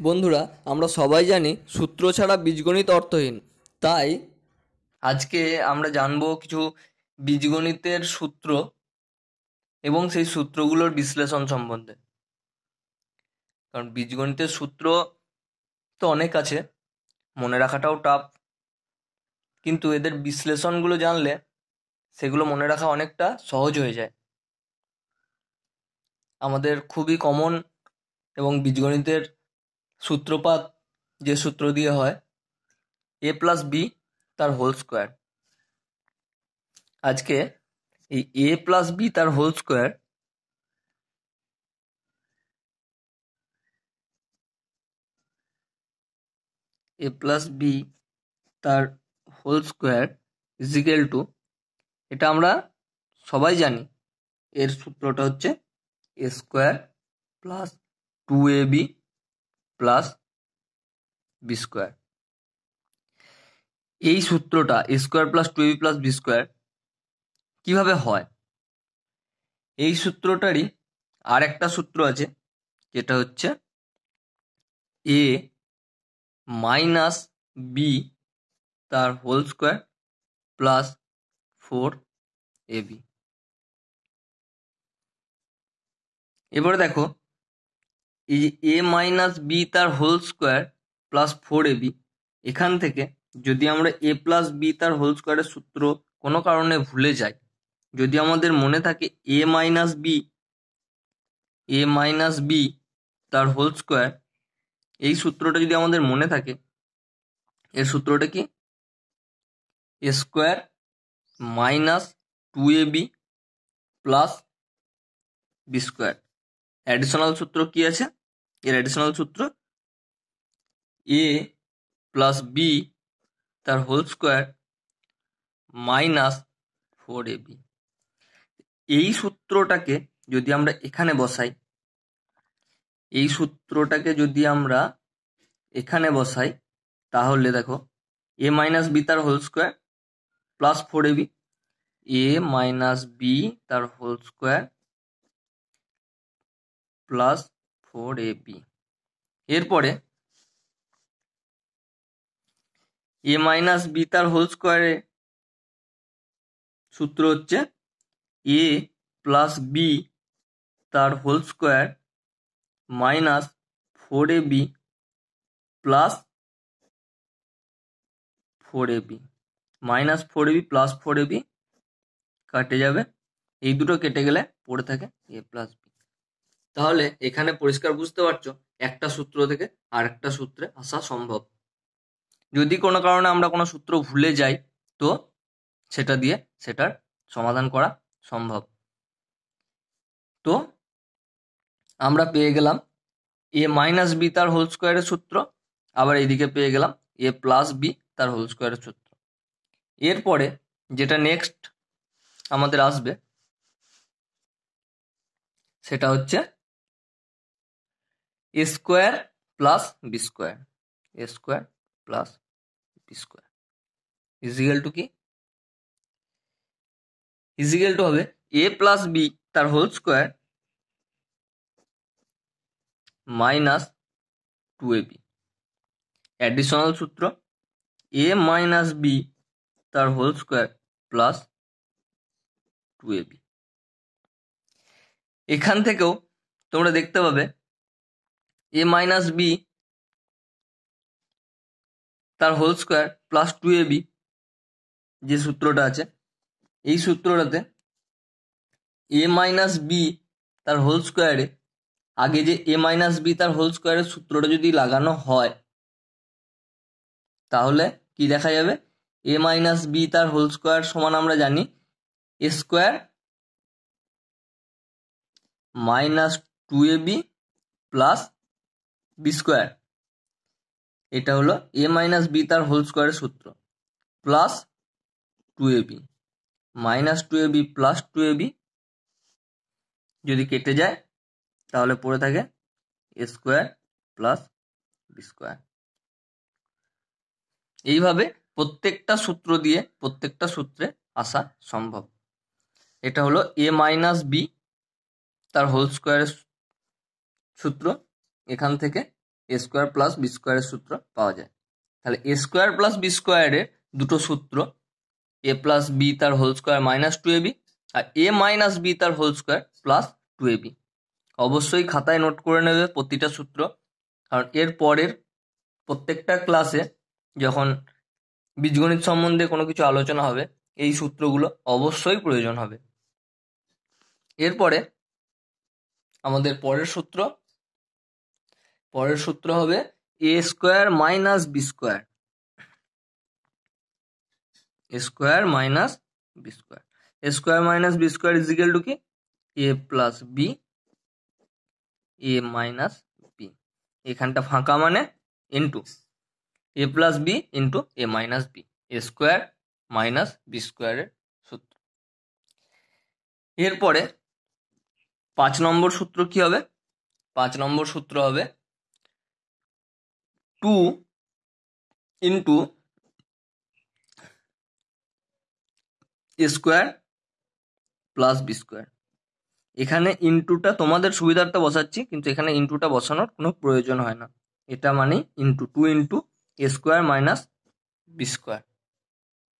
বন্ধুরা, আমরা সবাই জানি সূত্র ছাড়া বীজগণিত অর্থহীন। তাই আজকে আমরা জানব কিছু বীজগণিতের সূত্র এবং সেই সূত্রগুলোর বিশ্লেষণ সম্বন্ধে। কারণ বীজগণিতের সূত্র তো অনেক আছে, মনে রাখাটাও টাফ কিন্তু এদের বিশ্লেষণগুলো জানলে সেগুলো মনে রাখা অনেকটা সহজ হয়ে যায়। আমাদের খুবই কমন এবং বীজগণিতের সূত্রপাত যে সূত্র দিয়ে হয়, এ প্লাস বি তার হোল স্কোয়ার আজকে এই এ প্লাস বি তার whole square A plus B তার হোল স্কোয়ার ইজিক্যাল টু এটা আমরা সবাই জানি, এর সূত্রটা হচ্ছে A square plus two A B plus B square. এই সূত্রটা square plus two AB plus B square কীভাবে হয়? এই সূত্রটারই আর একটা সূত্র আছে, যেটা হচ্ছে এ মাইনাস বি তার whole square plus four A B. এবারে দেখো এই যে এ মাইনাস বি তার whole square plus four A B এখান থেকে যদি আমরা এ প্লাস বি তার হোল স্কোয়ারের সূত্র কোনো কারণে ভুলে যাই, যদি আমাদের মনে থাকে A minus B A minus B তার হোল স্কোয়ার এই সূত্রটা যদি আমাদের মনে থাকে, এর সূত্রটা কি? A square minus two A B plus B square additional সূত্র কি আছে? এর অ্যাডিশনাল সূত্র এ প্লাস বি তার whole square minus four A B এই সূত্রটাকে যদি আমরা এখানে বসাই, এই সূত্রটাকে যদি আমরা এখানে বসাই, তাহলে দেখো এ মাইনাস বি তার whole square plus four A B A minus B তার whole square plus four A B এরপরে এ মাইনাস বি তার হোল স্কোয়ারে সূত্র হচ্ছে এ প্লাস বি তার whole square minus four A B plus four A B. Minus four A B plus four A B কাটে যাবে। এই দুটো কেটে গেলে পড়ে থাকে এ প্লাস বি। তাহলে এখানে পরিষ্কার বুঝতে পারছ, একটা সূত্র থেকে আরেকটা সূত্রে আসা সম্ভব। যদি কোনো কারণে আমরা কোনো সূত্র ভুলে যাই, তো সেটা দিয়ে সেটার সমাধান করা সম্ভব। তো আমরা পেয়ে গেলাম এ মাইনাস বি তার হোল স্কোয়ারের সূত্র, আবার এইদিকে পেয়ে গেলাম এ প্লাস বি তার হোল স্কোয়ারের সূত্র। এরপরে যেটা নেক্সট আমাদের আসবে, সেটা হচ্ছে square plus B square, A square plus B square. Equal to কি? ইজিক্যাল টু হবে এ প্লাস বি তার whole square minus two A B additional সূত্র এ মাইনাস বি তার whole square plus two A B এখান থেকেও তোমরা দেখতে পাবে এ মাইনাস বি তার whole square plus two A B যে সূত্রটা আছে, এই সূত্রটাতে এ মাইনাস বি তার হোল স্কোয়ারে আগে যে এ মাইনাস বি তার হোল স্কোয়ারের সূত্রটা যদি লাগানো হয়, তাহলে কি দেখা যাবে? এ মাইনাস বি তার হোল স্কোয়ার সমান আমরা জানি A square minus two A B plus B square এটা হলো এ মাইনাস বি তার হোল স্কোয়ারের সূত্র plus two A B minus two A B plus two A B যদি কেটে যায়, তাহলে পড়ে থাকে A square plus B square এইভাবে প্রত্যেকটা সূত্র দিয়ে প্রত্যেকটা সূত্রে আসা সম্ভব। এটা হলো এ মাইনাস বি তার হোল স্কোয়ারের সূত্র এখান থেকে এ স্কোয়ার প্লাস বি স্কোয়ারের সূত্র পাওয়া যায়। তাহলে এ স্কোয়ার প্লাস বি স্কোয়ারের দুটো সূত্র এ প্লাস বি তার whole square minus two A B R A minus B তার whole square plus two A B অবশ্যই খাতায় নোট করে নেবে প্রতিটা সূত্র, কারণ এর পরের প্রত্যেকটা ক্লাসে যখন বীজগণিত সম্বন্ধে কোনো কিছু আলোচনা হবে, এই সূত্রগুলো অবশ্যই প্রয়োজন হবে। এরপরে আমাদের পরের সূত্র পরের সূত্র হবে A square minus B square square minus B square square minus B square is equal to কি? A plus B A minus B এখানটা ফাঁকা মানে into A plus B into A minus B A square minus B স্কোয়ারের সূত্র. এরপরে পাঁচ নম্বর সূত্র কি হবে? পাঁচ নম্বর সূত্র হবে two into square plus B square. এখানে ইন্টুটা তোমাদের সুবিধার্থে বসাচ্ছি, কিন্তু এখানে ইন্টুটা বসানোর কোনো প্রয়োজন হয় না। এটা মানে into two into square minus B square.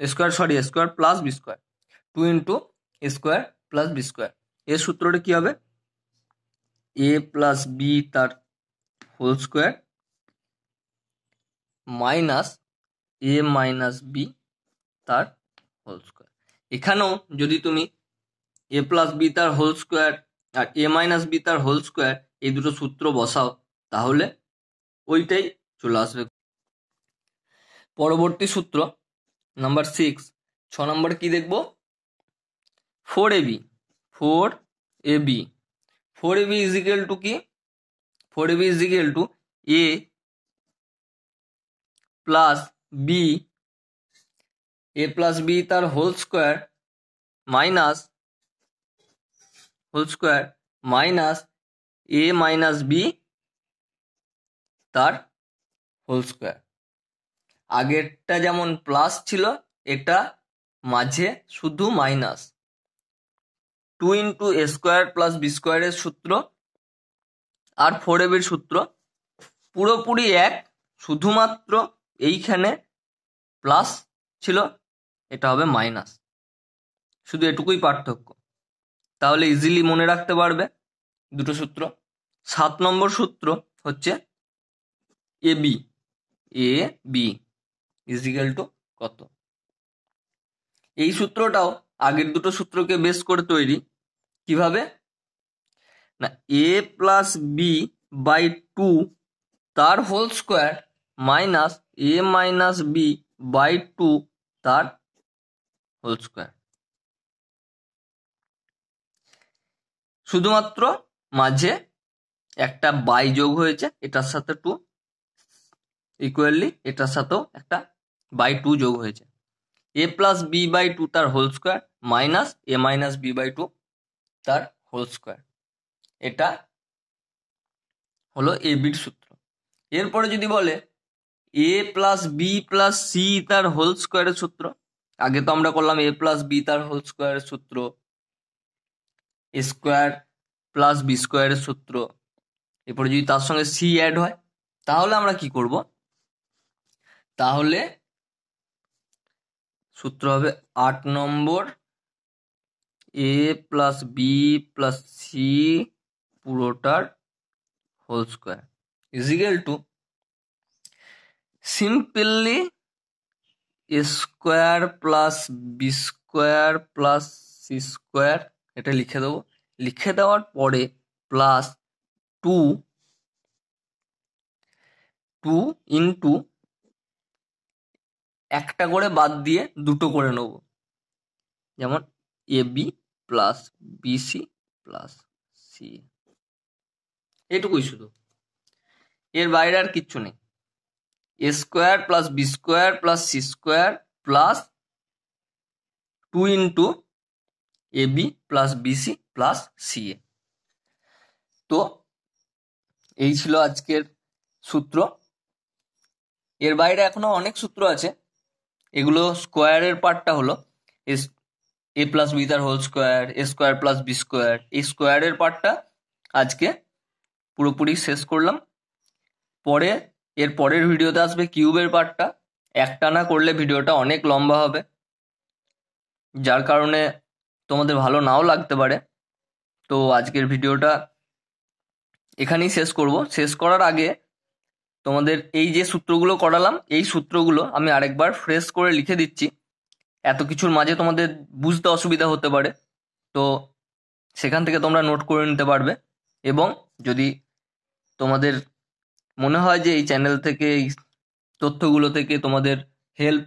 Square, sorry, square plus B square. Two into square plus B square. এর সূত্রটা কি হবে? এ প্লাস বি তার whole square minus A minus B তার হোল স্কোয়ার। এখানেও যদি তুমি এ প্লাস বি তার হোল স্কোয়ার আর এ মাইনাস বি তার হোল স্কোয়ার এই দুটো সূত্র বসাও, তাহলে ওইটাই চলে আসবে। পরবর্তী সূত্র নাম্বার সিক্স ছ নম্বর কি দেখব? Four A B four A B four A B is equal to কি? Four A B is equal to A plus B A plus B তার whole square minus whole square minus A minus B তার whole square আগেরটা যেমন plus ছিল, এটা মাঝে শুধু minus two into A square plus B স্কোয়ারের সূত্র আর ফোর এবির সূত্র পুরোপুরি এক, শুধুমাত্র এইখানে প্লাস ছিল, এটা হবে মাইনাস শুধু এটুকুই পার্থক্য। তাহলে ইজিলি মনে রাখতে পারবে দুটো সূত্র। সাত নম্বর সূত্র হচ্ছে A B A B is equal to কত? এই সূত্রটাও আগের দুটো সূত্রকে বেস করে তৈরি। কীভাবে? না A plus B by two তার whole square minus A minus B by two তার হোল স্কোয়ার শুধুমাত্র মাঝে একটা বাই যোগ হয়েছে, এটার সাথে টু ইকুয়ালি এটার সাথেও একটা বাই টু যোগ হয়েছে। A plus B by two তার whole square minus A minus B by two তার হোল স্কোয়ার এটা হলো এ বির সূত্র। এরপরে যদি বলে A plus B plus C তার হোল স্কোয়ারের সূত্র। আগে তো আমরা করলাম এ প্লাস বি তার হোল স্কোয়ারের সূত্র। এ স্কোয়ার প্লাস বি স্কোয়ারের সূত্র। এরপরে যদি তার সঙ্গে সি অ্যাড হয়, তাহলে আমরা কি করব? তাহলে সূত্র হবে আট নম্বর। A plus B plus C পুরোটার whole square is equal to simply square plus B square plus C square এটা লিখে দেবো। লিখে দেওয়ার পরে প্লাস টু টু ইন্টু একটা করে বাদ দিয়ে দুটো করে নেব। যেমন A B plus BC plus C এটুকুই শুধু। এর বাইরে আর কিচ্ছু নেই। A square plus B square plus C square plus two into A B plus BC plus C A. তো এই ছিল আজকের সূত্র। এর বাইরে এখনও অনেক সূত্র আছে। এগুলো স্কোয়ারের পার্টটা হলো এস, এ প্লাস বি তার whole square, A square plus B square. এই স্কোয়ারের পার্টটা আজকে পুরোপুরি শেষ করলাম। পরে এর পরের ভিডিওতে আসবে কিউবের পার্টটা একটা না করলে ভিডিওটা অনেক লম্বা হবে। যার কারণে তোমাদের ভালো নাও লাগতে পারে। তো আজকের ভিডিওটা এখানেই শেষ করব। শেষ করার আগে তোমাদের এই যে সূত্রগুলো করালাম, এই সূত্রগুলো আমি আরেকবার ফ্রেশ করে লিখে দিচ্ছি। এত কিছুর মাঝে তোমাদের বুঝতে অসুবিধা হতে পারে। তো সেখান থেকে তোমরা নোট করে নিতে পারবে। এবং যদি তোমাদের মনে হয় যে এই চ্যানেল থেকে, এই তথ্যগুলো থেকে তোমাদের হেল্প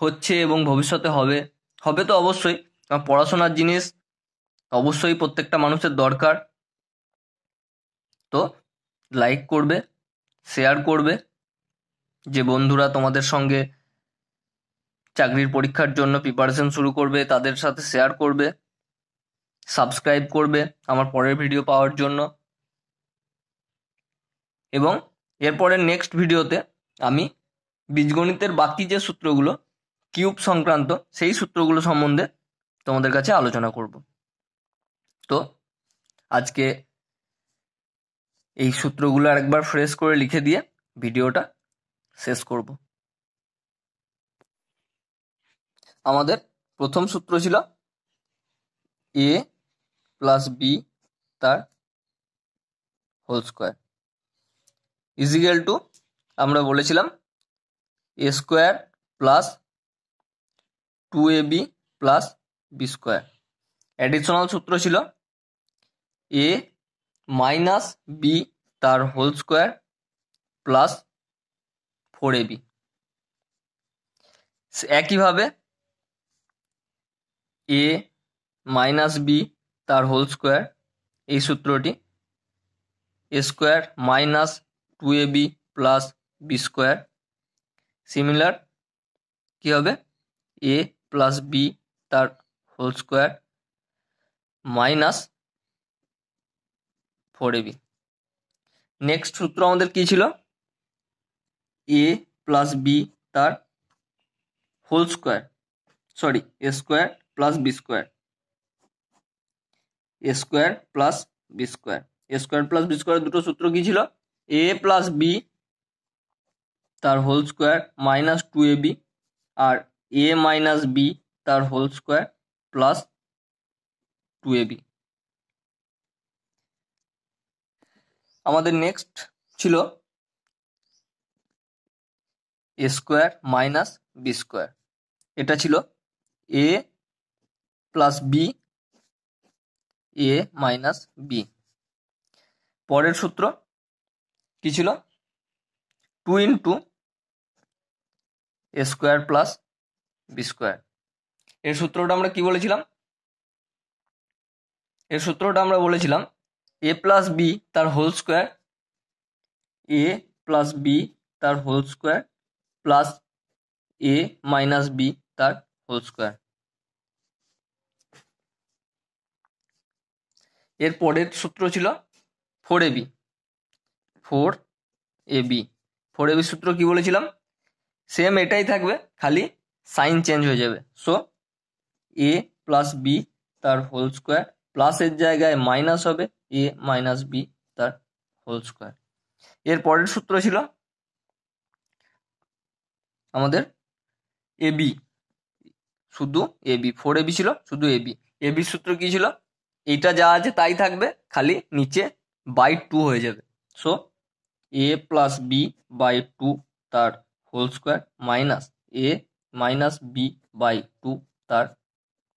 হচ্ছে এবং ভবিষ্যতে হবে। হবে তো অবশ্যই, কারণ পড়াশোনার জিনিস অবশ্যই প্রত্যেকটা মানুষের দরকার। তো লাইক করবে শেয়ার করবে, যে বন্ধুরা তোমাদের সঙ্গে চাকরির পরীক্ষার জন্য প্রিপারেশন শুরু করবে, তাদের সাথে শেয়ার করবে সাবস্ক্রাইব করবে আমার পরের ভিডিও পাওয়ার জন্য। এবং এরপরে নেক্সট ভিডিওতে আমি বীজগণিতের বাকি যে সূত্রগুলো কিউব সংক্রান্ত, সেই সূত্রগুলো সম্বন্ধে তোমাদের কাছে আলোচনা করব। তো আজকে এই সূত্রগুলো আরেকবার ফ্রেশ করে লিখে দিয়ে ভিডিওটা শেষ করব। আমাদের প্রথম সূত্র ছিল এ প্লাস বি তার whole square is equal to আমরা বলেছিলাম A square plus two A B plus B square additional সূত্র ছিল এ মাইনাস বি তার whole square plus four A B একইভাবে এ মাইনাস বি তার হোল স্কোয়ার এই সূত্রটি A square minus two A B plus B square. Similar কী হবে? এ plus B তার whole square minus four AB next সূত্র আমাদের কি ছিল? এ প্লাস বি তার whole square, sorry, A square plus B square. A square plus B square. A square plus B square দুটো সূত্র কি ছিল? এ প্লাস বি তার whole square minus two A B R A minus B তার whole square plus two A B আমাদের next ছিল A square minus B square এটা ছিল A plus B A minus B পরের সূত্র কি ছিল? Two into A square plus B square এর সূত্রটা আমরা কি বলেছিলাম? এর সূত্রটা আমরা বলেছিলাম এ প্লাস বি তার whole square A plus B তার whole square plus A minus B তার হোল স্কোয়ার এর পরের সূত্র ছিল four A B four A B. Four A B সূত্র কি বলেছিলাম? সেম এটাই থাকবে, খালি সাইন চেঞ্জ হয়ে যাবে। সো, এ প্লাস বি তার হোল স্কোয়ার প্লাসের জায়গায় মাইনাস হবে, এ মাইনাস বি তার হোল স্কোয়ার। এর পরের সূত্র ছিল আমাদের এ বি। শুধু A B, four A B ছিল, শুধু এ বি। এ বি সূত্র কি ছিল? এইটা যা আছে তাই থাকবে, খালি নিচে বাই টু হয়ে যাবে। So A plus B by two তার whole square minus A minus B by two তার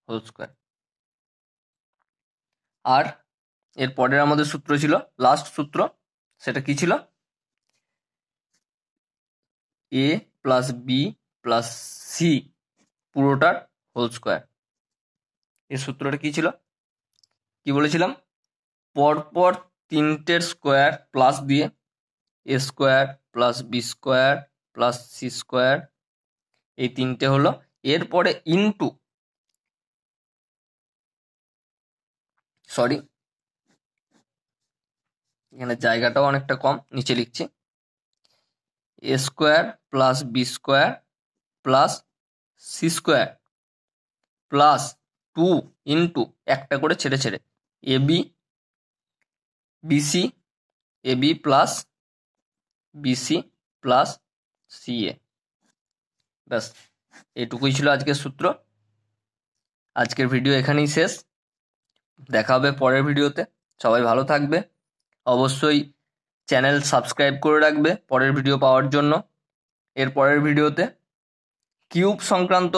হোল স্কোয়ার আর এর পরের আমাদের সূত্র ছিল লাস্ট সূত্র, সেটা কি ছিল? A plus B plus C পুরোটার হোল স্কোয়ার এই সূত্রটা কি ছিল? কি বলেছিলাম? পরপর তিনটের স্কোয়ার প্লাস দিয়ে A square plus B square plus C square, এই তিনটে হলো। এরপরে ইনটু সরি এখানে জায়গাটাও অনেকটা কম, নিচে লিখছি। A square plus B square plus C square plus two into একটা করে ছেড়ে ছেড়ে। A B BC A B plus BC plus CA ব্যাস, এটুকুই ছিল আজকের সূত্র। আজকের ভিডিও এখানেই শেষ। দেখা হবে পরের ভিডিওতে। সবাই ভালো থাকবে। অবশ্যই চ্যানেল সাবস্ক্রাইব করে রাখবে পরের ভিডিও পাওয়ার জন্য। এর পরের ভিডিওতে কিউব সংক্রান্ত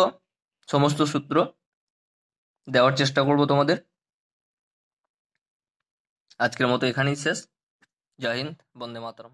সমস্ত সূত্র দেওয়ার চেষ্টা করব তোমাদের। আজকের মতো এখানেই শেষ। জয় হিন্দ, বন্দে মাতরম।